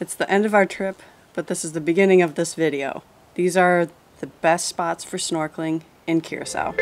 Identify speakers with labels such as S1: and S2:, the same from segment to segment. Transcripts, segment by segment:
S1: It's the end of our trip, but this is the beginning of this video. These are the best spots for snorkeling in Curacao.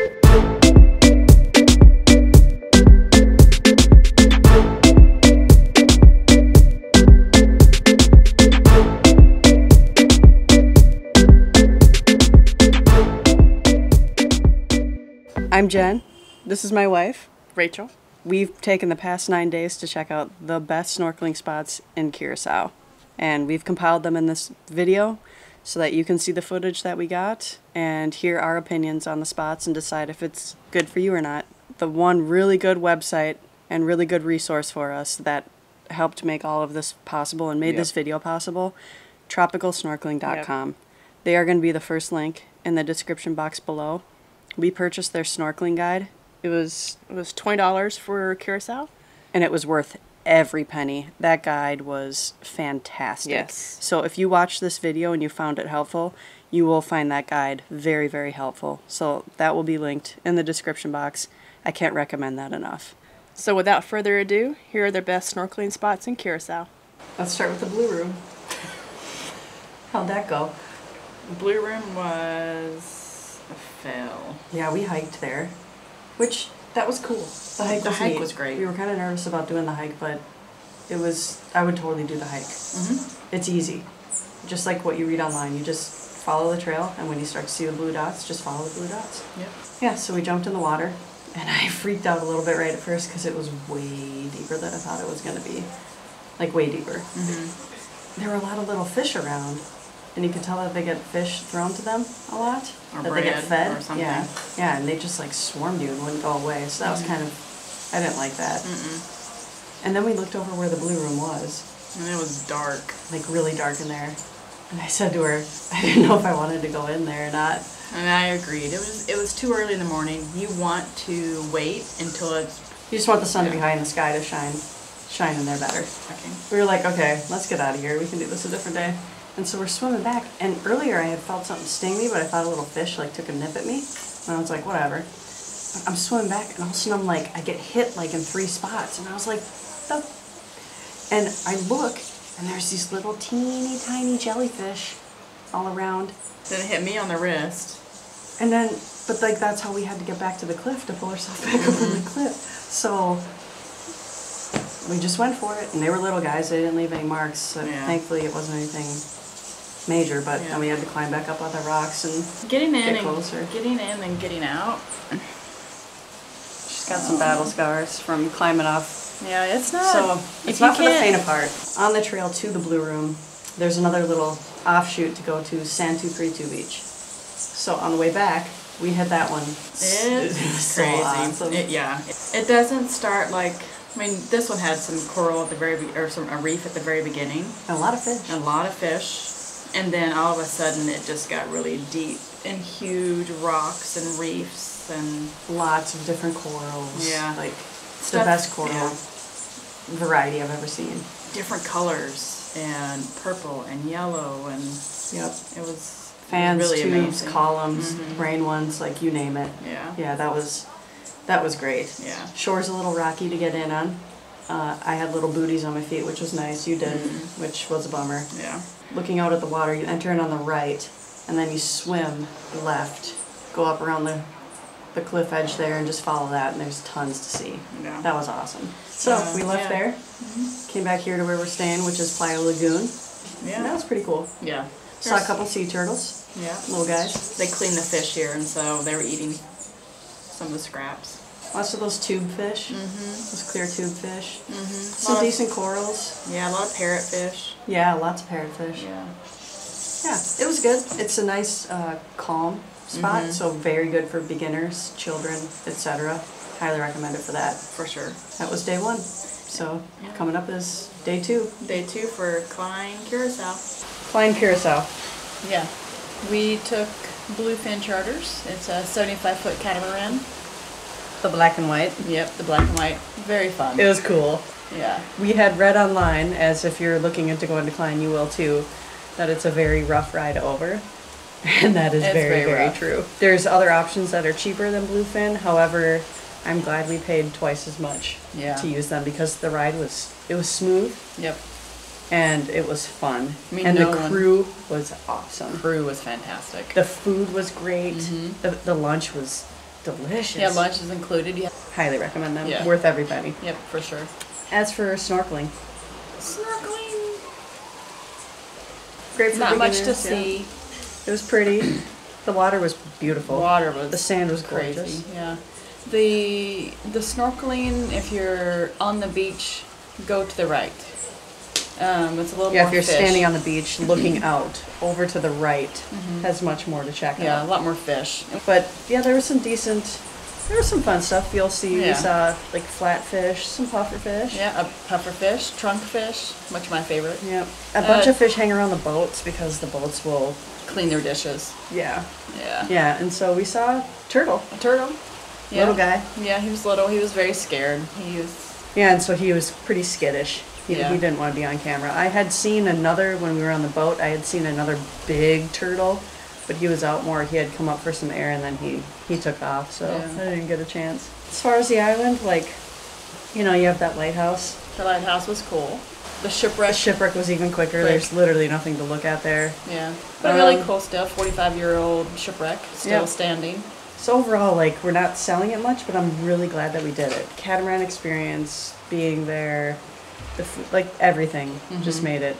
S1: I'm Jen. This is my wife.
S2: Rachel.
S1: We've taken the past nine days to check out the best snorkeling spots in Curacao. And we've compiled them in this video so that you can see the footage that we got and hear our opinions on the spots and decide if it's good for you or not. The one really good website and really good resource for us that helped make all of this possible and made
S2: Yep.
S1: this video possible, tropicalsnorkeling.com. They are going to be the first link in the description box below. We purchased their snorkeling guide
S2: It was it was twenty dollars for Curacao.
S1: and it was worth every penny. That guide was fantastic.
S2: Yes.
S1: So if you watched this video and you found it helpful, you will find that guide very, very helpful. So that will be linked in the description box. I can't recommend that enough.
S2: So without further ado, here are the best snorkeling spots in Curacao.
S1: Let's start with the blue room. How'd that go?
S2: Blue Room was a fail.
S1: Yeah, we hiked there, which that was cool. The hike,
S2: The
S1: was,
S2: hike was great.
S1: We were kind of nervous about doing the hike, but it was. I would totally do the hike.
S2: Mm-hmm.
S1: It's easy, just like what you read online. You just follow the trail, and when you start to see the blue dots, just follow the blue dots.
S2: Yep.
S1: Yeah, so we jumped in the water, and I freaked out a little bit right at first because it was way deeper than I thought it was gonna be, like way deeper.
S2: Mm-hmm.
S1: There were a lot of little fish around, and you could tell that they get fish thrown to them a lot.
S2: Or
S1: that they get fed.
S2: or something.
S1: Yeah, yeah, and they just like swarmed you and wouldn't go away. So that was kind of, I didn't like that.
S2: Mm-mm.
S1: And then we looked over where the blue room was,
S2: And it was dark.
S1: like really dark in there. And I said to her, I didn't know if I wanted to go in there or not.
S2: And I agreed. It was it was too early in the morning. You want to wait until it's
S1: You just want the sun to be
S2: Yeah.
S1: high in the sky to shine, shine in there better.
S2: okay.
S1: We were like, okay, let's get out of here. We can do this a different day. And so we're swimming back. And earlier I had felt something sting me, but I thought a little fish like took a nip at me. And I was like, whatever. I'm swimming back, and all of a sudden I'm like, I get hit like in three spots, and I was like, the. And I look, and there's these little teeny tiny jellyfish all around.
S2: Then it hit me on the wrist.
S1: And then, but like that's how we had to get back to the cliff to pull ourselves back up on the mm-hmm. cliff. So we just went for it, and they were little guys. They didn't leave any marks. So
S2: Yeah.
S1: thankfully, it wasn't anything major. But
S2: Yeah.
S1: then we had to climb back up on the rocks, and
S2: Getting in
S1: Get
S2: and
S1: closer.
S2: getting in and getting out.
S1: she's got some battle scars from climbing off.
S2: Yeah, it's not.
S1: So it's not for the faint of heart. On the trail to the Blue Room, there's another little offshoot to go to Santu Pretu Beach. So on the way back, we hit that one.
S2: It's
S1: so
S2: crazy.
S1: awesome.
S2: It, yeah, it doesn't start like. I mean, this one had some coral at the very or some a reef at the very beginning,
S1: And a lot of fish.
S2: a lot of fish, and then all of a sudden it just got really deep and huge rocks and reefs and
S1: lots of different corals.
S2: Yeah.
S1: Like it's
S2: the
S1: best coral
S2: yeah.
S1: variety I've ever seen.
S2: different colors and purple and yellow and
S1: Yep.
S2: it was
S1: Fans,
S2: really
S1: tubes,
S2: amazing.
S1: columns,
S2: Mhm.
S1: brain ones, like you name it.
S2: Yeah.
S1: Yeah, that was that was great.
S2: Yeah.
S1: Shore's a little rocky to get in on. Uh, I had little booties on my feet, which was nice. You didn't,
S2: Mhm.
S1: which was a bummer.
S2: Yeah.
S1: Looking out at the water, you enter in on the right, and then you swim left, go up around the the cliff edge there, and just follow that, and there's tons to see.
S2: Yeah.
S1: That was awesome. So
S2: Uh,
S1: we left
S2: yeah.
S1: there, came back here to where we're staying, which is Playa Lagun.
S2: Yeah.
S1: And that was pretty cool.
S2: Yeah.
S1: Saw a couple sea turtles,
S2: Yeah.
S1: little guys.
S2: They clean the fish here, and so they were eating some of the scraps.
S1: Lots of those tube fish,
S2: Mm-hmm.
S1: those clear tube fish.
S2: Mm-hmm.
S1: Some decent corals.
S2: Yeah, a lot of parrotfish.
S1: Yeah, lots of parrotfish.
S2: Yeah.
S1: Yeah, it was good. It's a nice, uh, calm spot,
S2: Mhm.
S1: so very good for beginners, children, etc. Highly recommend it for that.
S2: For sure.
S1: That was day one. So
S2: Yeah.
S1: coming up is day two.
S2: Day two for Klein Curacao.
S1: Klein Curacao.
S2: Yeah. We took BlueFinn Charters. It's a 75 foot catamaran.
S1: The black and white.
S2: Yep, the black and white. Very fun.
S1: It was cool.
S2: yeah.
S1: We had read online, as if you're looking into going to Klein, you will too, that it's a very rough ride over. And that is
S2: It's
S1: very,
S2: very
S1: very, true. There's other options that are cheaper than BlueFinn. However, I'm glad we paid twice as much
S2: Yeah.
S1: to use them because the ride was it was smooth.
S2: Yep.
S1: and it was fun.
S2: Me
S1: and
S2: no
S1: the
S2: one-
S1: crew was awesome.
S2: Crew was fantastic.
S1: The food was great.
S2: Mhm.
S1: The, the lunch was delicious.
S2: yeah, lunch is included. Yeah.
S1: Highly recommend them.
S2: Yeah.
S1: Worth every penny.
S2: Yep, for sure.
S1: As for snorkeling,
S2: Snorkeling.
S1: great for
S2: Not much to
S1: beginners, yeah.
S2: see.
S1: It was pretty. The water was beautiful.
S2: Water was
S1: The sand was
S2: crazy.
S1: gorgeous.
S2: Yeah. The the snorkeling, if you're on the beach, go to the right. Um, it's a little
S1: Yeah,
S2: more
S1: if you're
S2: fish.
S1: standing on the beach looking out over to the right, has much more to check
S2: Mm-hmm. yeah, a
S1: out.
S2: lot more fish.
S1: But yeah, there was some decent. There was some fun stuff. You'll see.
S2: Yeah.
S1: We saw like flatfish, some puffer fish.
S2: Yeah, a puffer fish, trunk fish, much of my favorite.
S1: Yeah. A bunch
S2: Uh,
S1: of fish hang around the boats because the boats will.
S2: Clean their dishes.
S1: Yeah.
S2: Yeah.
S1: Yeah, and so we saw a turtle.
S2: A turtle. Yeah.
S1: Little guy.
S2: Yeah, he was little. He was very scared. He was.
S1: Yeah, and so he was pretty skittish. He,
S2: Yeah.
S1: he didn't want to be on camera. I had seen another when we were on the boat. I had seen another big turtle, but he was out more. He had come up for some air and then he he took off. So
S2: Yeah.
S1: I didn't get a chance. As far as the island, like, you know, you have that lighthouse.
S2: The lighthouse was cool. The shipwreck.
S1: The
S2: shipwreck.
S1: was even quicker.
S2: Quick.
S1: There's literally nothing to look at there.
S2: Yeah. But really
S1: Um,
S2: cool stuff. 45 year old shipwreck. Still
S1: Yeah.
S2: standing.
S1: So overall, like, we're not selling it much, but I'm really glad that we did it. Catamaran experience, being there, the food, like everything, just
S2: Mhm.
S1: made it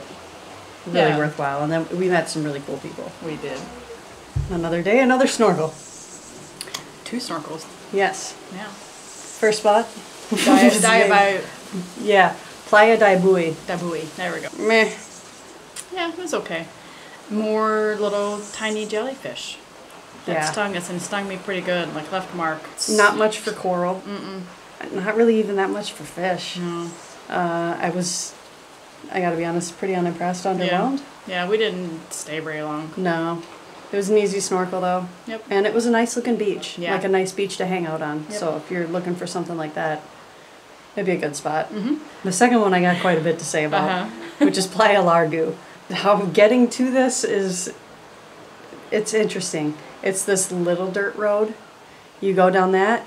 S1: really
S2: Yeah.
S1: worthwhile. And then we met some really cool people.
S2: We did.
S1: Another day, another snorkel.
S2: Two snorkels.
S1: Yes.
S2: Yeah.
S1: First spot.
S2: Dia, dia by
S1: Yeah. Playa Daai Booi.
S2: Dabui. There we go.
S1: Meh.
S2: Yeah, it was okay. More little tiny jellyfish. That
S1: Yeah.
S2: stung us and stung me pretty good. Like left marks.
S1: Not much for coral.
S2: Mm-mm.
S1: Not really even that much for fish.
S2: No.
S1: Uh, I was, I gotta be honest, pretty unimpressed, underwhelmed.
S2: Yeah, we didn't stay very long.
S1: No. It was an easy snorkel though.
S2: Yep.
S1: And it was a nice looking beach.
S2: Yeah.
S1: Like a nice beach to hang out on.
S2: Yep.
S1: So if you're looking for something like that, it'd be a good spot.
S2: Mm-hmm.
S1: The second one I got quite a bit to say about,
S2: Uh-huh.
S1: which is Playa Largu. How getting to this is, it's interesting. It's this little dirt road. You go down that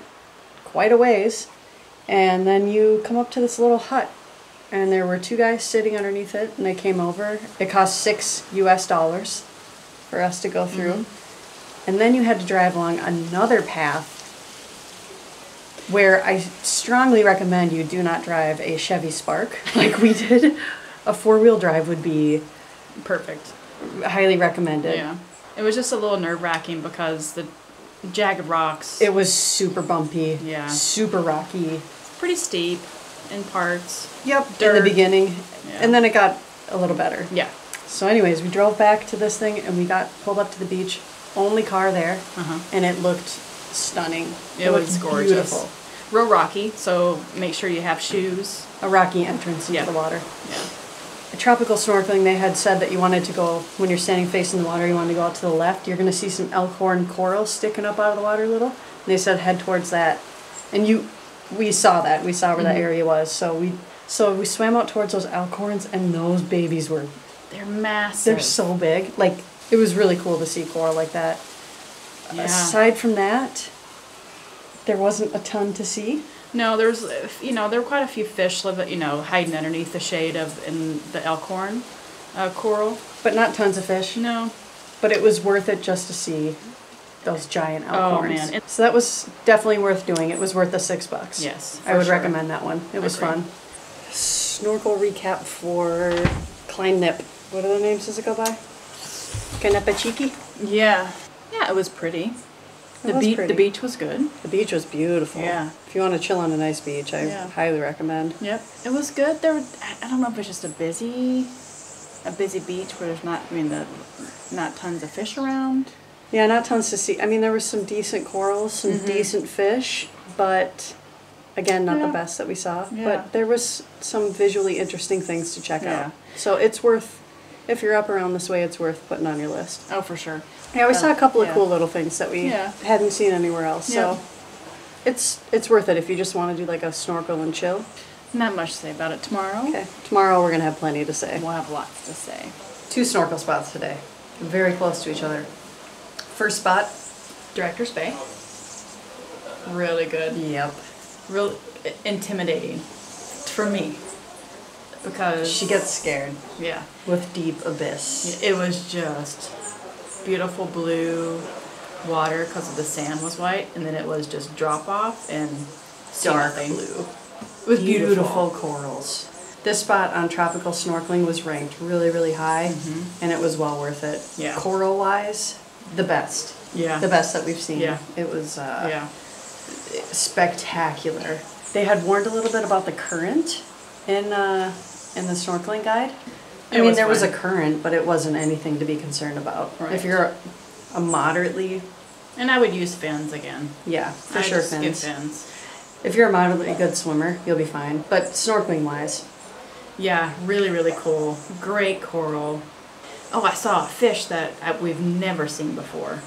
S1: quite a ways, and then you come up to this little hut. And there were two guys sitting underneath it, and they came over. It cost six US dollars for us to go mm-hmm. through. And then you had to drive along another path where I strongly recommend you do not drive a Chevy Spark like we did. A four wheel drive would be
S2: Perfect.
S1: highly recommended.
S2: Yeah. It was just a little nerve wracking because the jagged rocks.
S1: It was super bumpy.
S2: Yeah.
S1: Super rocky.
S2: pretty steep in parts.
S1: Yep. In the beginning.
S2: Yeah.
S1: And then it got a little better.
S2: Yeah.
S1: So, anyways, we drove back to this thing and we got pulled up to the beach. Only car there.
S2: Uh-huh.
S1: And it looked stunning.
S2: It, was gorgeous.
S1: Beautiful.
S2: Real rocky, so make sure you have shoes.
S1: A rocky entrance into
S2: Yeah.
S1: the water.
S2: Yeah.
S1: Tropical snorkeling, they had said that you wanted to go when you're standing facing the water. You wanted to go out to the left. You're going to see some elkhorn coral sticking up out of the water a little. And they said head towards that, and you, we saw that. We saw where that
S2: Mhm.
S1: area was. So we, so we swam out towards those elkhorns, and those babies were
S2: They're massive.
S1: they're so big. Like it was really cool to see coral like that.
S2: Yeah.
S1: Aside from that, there wasn't a ton to see.
S2: No, there's, you know, there were quite a few fish living, you know, hiding underneath the shade of in the elkhorn uh, coral.
S1: But not tons of fish.
S2: No.
S1: But it was worth it just to see those giant elkhorns.
S2: Oh,
S1: elkhorns.
S2: man. It-
S1: so that was definitely worth doing. It was worth the six bucks.
S2: Yes,
S1: I would
S2: sure.
S1: recommend that one. It was
S2: Agree.
S1: fun. Snorkel recap for Klein Knip. What other names does it go by? Kenepa Chiki?
S2: Yeah. Yeah, it was pretty. The beach, the beach was good.
S1: The beach was beautiful.
S2: Yeah.
S1: If you want to chill on a nice beach, I
S2: Yeah.
S1: highly recommend.
S2: Yep. It was good. There, were, I- don't know if it's just a busy, a busy beach where there's not, I mean, the, not tons of fish around.
S1: Yeah, not tons to see. I mean, there was some decent corals, some
S2: Mhm.
S1: decent fish, but again, not
S2: Yeah.
S1: the best that we saw.
S2: Yeah.
S1: But there was some visually interesting things to check
S2: Yeah.
S1: out. So it's worth, if you're up around this way, it's worth putting on your list.
S2: Oh, for sure.
S1: Yeah, we saw a couple of
S2: Yeah.
S1: cool little things that we
S2: Yeah.
S1: hadn't seen anywhere else.
S2: Yeah.
S1: So it's it's worth it if you just want to do like a snorkel and chill.
S2: Not much to say about it tomorrow.
S1: Okay. Tomorrow we're gonna have plenty to say.
S2: We'll have lots to say.
S1: Two snorkel spots today, very close to each other. First spot.
S2: Director's Bay. Really good.
S1: Yep.
S2: Real intimidating for me. Because
S1: She gets scared
S2: yeah.
S1: with deep abyss.
S2: It was just beautiful blue water because the sand was white, and then it was just drop off and
S1: Dark
S2: nothing.
S1: blue.
S2: It was
S1: beautiful.
S2: beautiful.
S1: corals. This spot on tropical snorkeling was ranked really, really high, and it was well worth it.
S2: Yeah.
S1: Coral wise, the best.
S2: Yeah.
S1: The best that we've seen.
S2: Yeah.
S1: It was uh,
S2: Yeah.
S1: spectacular. They had warned a little bit about the current in uh, in the snorkeling guide. I
S2: It
S1: mean,
S2: was
S1: there was a current, but it wasn't anything to be concerned about.
S2: Right.
S1: If you're a, moderately,
S2: And I would use fins again.
S1: yeah, for
S2: I
S1: sure, fins.
S2: fins.
S1: If you're a moderately good swimmer, you'll be fine. But snorkeling wise,
S2: Yeah, really, really cool. Great coral. Oh, I saw a fish that I, we've never seen before.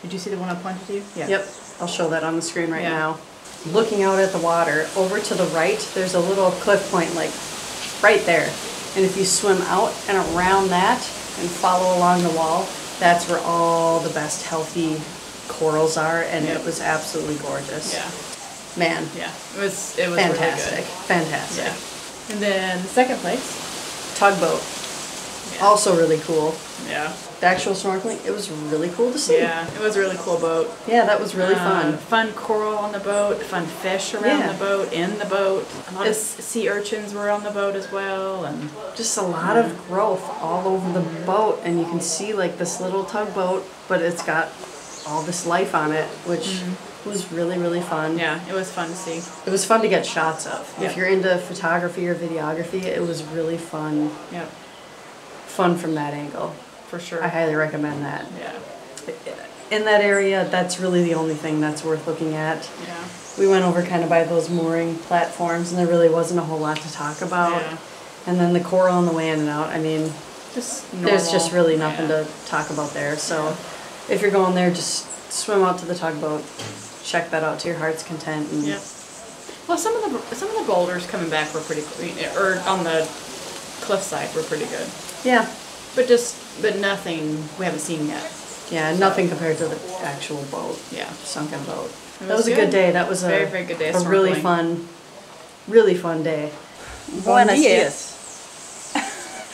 S2: Did you see the one I pointed to? Yeah.
S1: Yep, I'll show that on the screen right
S2: Yeah.
S1: now. Looking out at the water, over to the right, there's a little cliff point, like right there. And if you swim out and around that and follow along the wall, that's where all the best healthy corals are, and
S2: Yep.
S1: it was absolutely gorgeous.
S2: Yeah.
S1: Man,
S2: Yeah. It was. It was
S1: fantastic,
S2: really
S1: fantastic.
S2: Yeah. And then the second place.
S1: Tugboat,
S2: Yeah.
S1: also really cool.
S2: Yeah.
S1: The actual snorkeling, it was really cool to see.
S2: Yeah. It was a really cool boat.
S1: Yeah, that was really
S2: Uh,
S1: fun.
S2: Fun coral on the boat, fun fish around
S1: Yeah.
S2: the boat, in the boat. A lot of
S1: It's-
S2: s- sea urchins were on the boat as well, and
S1: just a lot of growth all over the boat and you can see like this little tugboat but it's got all this life on it which was really really fun
S2: yeah, it was fun to see.
S1: it was fun to get shots of
S2: Yeah.
S1: if you're into photography or videography it was really fun
S2: Yep,
S1: fun from that angle
S2: for sure.
S1: i highly recommend that
S2: yeah,
S1: in that area that's really the only thing that's worth looking at
S2: yeah,
S1: we went over kind of by those mooring platforms and there really wasn't a whole lot to talk about
S2: Yeah.
S1: and then the coral on the way in and out i mean
S2: just
S1: there's just really nothing
S2: Yeah.
S1: to talk about there. So if you're going there, just swim out to the tugboat, check that out to your heart's content. And
S2: Yep. Well, some of the some of the boulders coming back were pretty, clean or on the cliffside were pretty good,
S1: yeah,
S2: but just but nothing we haven't seen yet.
S1: yeah, nothing compared to the actual boat,
S2: Yeah.
S1: sunken boat.
S2: It
S1: that
S2: was
S1: was a good
S2: good.
S1: day. That was a
S2: Very, very good day of
S1: A really
S2: snorkeling.
S1: fun, really fun day.
S2: Buenos
S1: dias.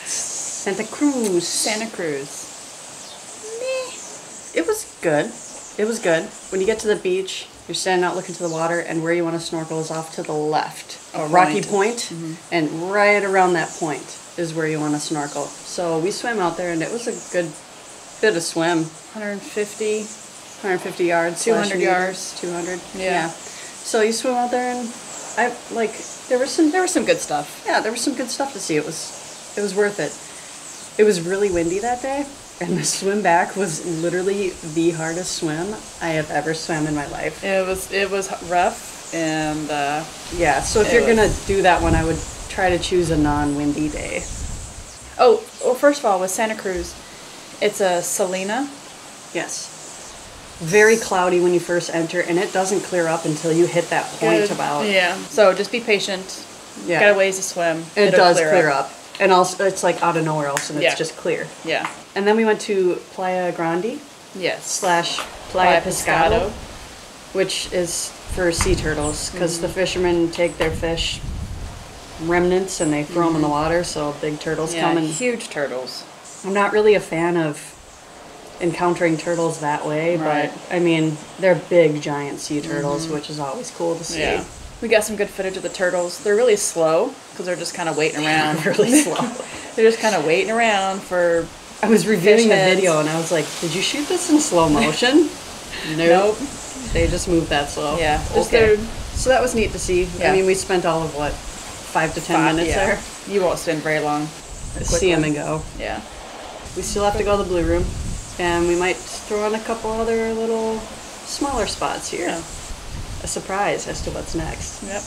S1: Santa Cruz.
S2: Santa Cruz.
S1: It was good. It was good. When you get to the beach, you're standing out looking to the water, and where you want to snorkel is off to the left.
S2: A
S1: A rocky
S2: point.
S1: point, mm-hmm. and right around that point is where you want to snorkel. So we swam out there, and it was a good bit of swim.
S2: 150.
S1: 150 yards.
S2: 200 yards.
S1: 200.
S2: Yeah.
S1: So you swim out there, and I like there was some
S2: There was some good stuff.
S1: yeah there was some good stuff to see. It was it was worth it. It was really windy that day, and the swim back was literally the hardest swim I have ever swam in my life.
S2: It was it was rough and uh,
S1: Yeah, so if you're
S2: was-
S1: gonna do that one, I would try to choose a non-windy day.
S2: oh well first of all with Santa Cruz, it's a Salina.
S1: Yes. Very cloudy when you first enter, and it doesn't clear up until you hit that point
S2: Good.
S1: about.
S2: yeah. So just be patient.
S1: Yeah.
S2: Got a ways to swim.
S1: It
S2: It'll
S1: does clear, up. and also it's like out of nowhere else, and it's
S2: Yeah.
S1: just clear.
S2: Yeah.
S1: And then we went to Playa Grandi
S2: Yes.
S1: slash
S2: Playa
S1: Playa Piskado, which is for sea turtles, because mm-hmm. the fishermen take their fish remnants and they throw them in the mm-hmm. water, so big turtles
S2: Yeah,
S1: come and
S2: huge turtles.
S1: I'm not really a fan of encountering turtles that way,
S2: Right.
S1: but I mean, they're big, giant sea turtles, mm-hmm. which is always cool to see.
S2: Yeah. We got some good footage of the turtles. They're really slow because they're just kind of waiting around.
S1: really slow.
S2: they're just kind of waiting around for.
S1: I was reviewing the video and I was like, "Did you shoot this in slow motion?" nope. They just move that slow.
S2: Yeah, just
S1: okay.
S2: their-
S1: So that was neat to see.
S2: Yeah.
S1: I mean, we spent all of what five to ten
S2: Five-
S1: minutes
S2: yeah.
S1: there.
S2: You won't spend very long.
S1: See them and go.
S2: Yeah.
S1: We still have to go to the blue room, and we might throw in a couple other little smaller spots here.
S2: Yeah.
S1: A surprise as to what's next.
S2: Yep.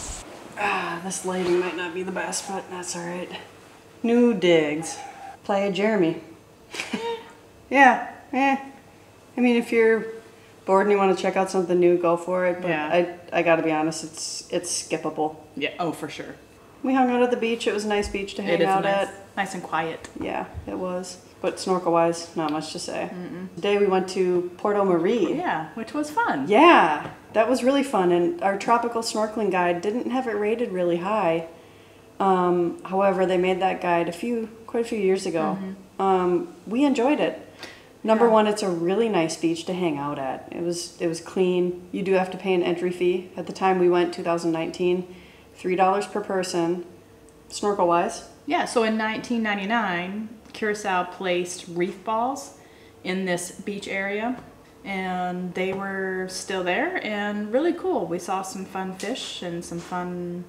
S1: Ah, this lighting might not be the best, but that's all right. New digs. Playa Jeremi. yeah, eh. I mean, if you're bored and you want to check out something new, go for it. But
S2: Yeah.
S1: I, I gotta be honest, it's it's skippable.
S2: Yeah. Oh, for sure.
S1: We hung out at the beach. It was a nice beach to hang out
S2: nice,
S1: at.
S2: nice and quiet.
S1: Yeah, it was. But snorkel wise, not much to say. Today we went to Porto Mari.
S2: Yeah, which was fun.
S1: Yeah, that was really fun. And our tropical snorkeling guide didn't have it rated really high. Um, however, they made that guide a few, quite a few years ago. Um, we enjoyed it. Number
S2: Yeah.
S1: one, it's a really nice beach to hang out at. It was it was clean. You do have to pay an entry fee. At the time we went, 2019, three dollars per person, snorkel wise.
S2: Yeah, so in 1999, Curacao placed reef balls in this beach area, and they were still there and really cool. We saw some fun fish and some fun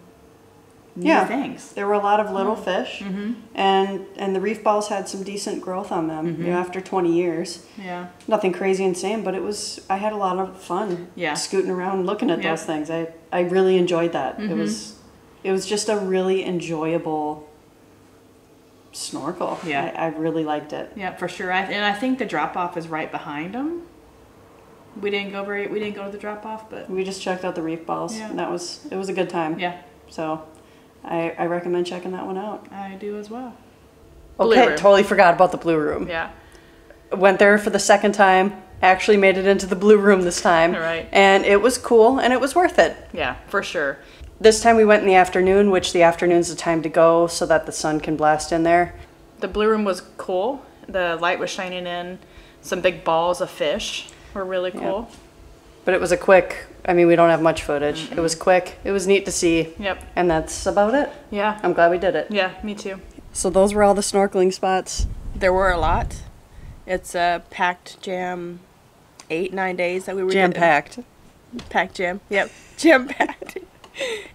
S2: new
S1: Yeah.
S2: things.
S1: There were a lot of little mm-hmm. fish, mm-hmm. and and the reef balls had some decent growth on them. You know, mm-hmm. after 20 years.
S2: Yeah,
S1: Nothing crazy insane, but it was. I had a lot of fun.
S2: Yeah.
S1: Scooting around, looking at
S2: Yeah.
S1: those things. I I really enjoyed that. It mm-hmm. was, it was just a really enjoyable snorkel.
S2: Yeah.
S1: I, I really liked it.
S2: yeah, for sure. I, and I think the drop off is right behind them. We didn't go very. We didn't go to the drop off, but
S1: We just checked out the reef balls,
S2: Yeah.
S1: and that was it was a good time.
S2: yeah,
S1: So, I I recommend checking that one out.
S2: I do as well.
S1: Okay,
S2: Blue room.
S1: totally forgot about the blue room.
S2: Yeah.
S1: Went there for the second time. Actually made it into the blue room this time.
S2: Right.
S1: And it was cool, and it was worth it.
S2: Yeah, for sure.
S1: This time we went in the afternoon, which the afternoon's the time to go so that the sun can blast in there.
S2: The blue room was cool. The light was shining in. Some big balls of fish were really cool.
S1: But it was a quick, I mean, we don't have much footage. It was quick. It was neat to see.
S2: Yep.
S1: And that's about it.
S2: Yeah.
S1: I'm glad we did it.
S2: Yeah, me too.
S1: So those were all the snorkeling spots.
S3: There were a lot. It's a packed jam, eight nine days that we were
S1: Jam packed.
S3: Packed jam. Yep, jam packed.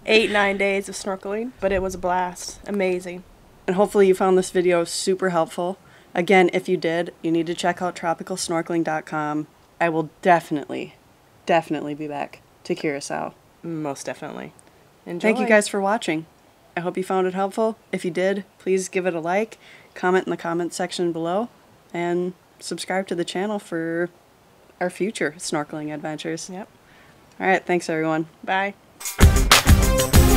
S3: Eight nine days of snorkeling, but it was a blast. Amazing.
S1: And hopefully you found this video super helpful. Again, if you did, you need to check out tropicalsnorkeling.com. I will definitely, definitely be back to Curacao.
S3: Most definitely. Enjoy.
S1: Thank you guys for watching. I hope you found it helpful. If you did, please give it a like, comment in the comment section below, and subscribe to the channel for our future snorkeling adventures.
S3: Yep.
S1: All right, thanks everyone.
S3: Bye. Música